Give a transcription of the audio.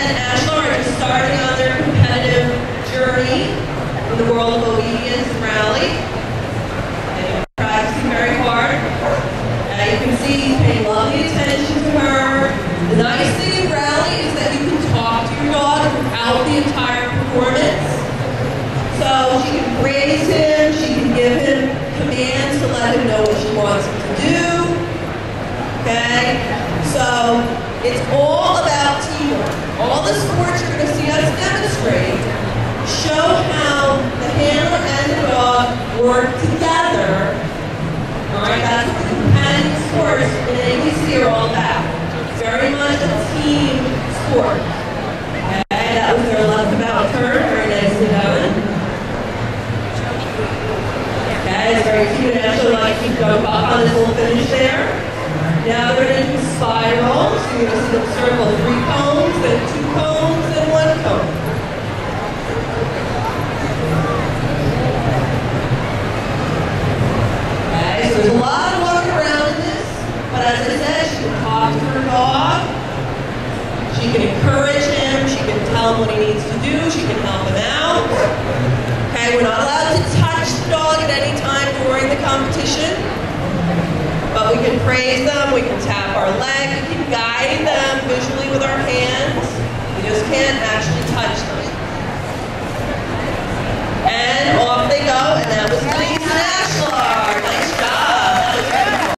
and Ashlar are just starting on their competitive journey in the world of obedience and rally. They're practicing very hard. And you can see he's paying lovely attention to her. The nice thing in rally is that you can talk to your dog throughout the entire performance. So she can praise him, she can give him commands to let him know what she wants him to do. Okay? So it's all about all the sports you're going to see us demonstrate show how the handler and the dog work together. All right, that's what the companion sports in AKC are all about. Very much a team sport. Okay, that was their left about turn. Very nicely done. Okay, it's very cute. And actually, like keep going up on this little finish there. Now they're going to do spirals. So you're going to see them circle three cones, then two cones, then one cone. Okay, so there's a lot of walk around in this, but as I said, she can talk to her dog. She can encourage him. She can tell him what he needs to do. She can help him out. Okay, we're not allowed to touch the dog at any time during the competition. But we can praise them, we can tap our leg, we can guide them visually with our hands. We just can't actually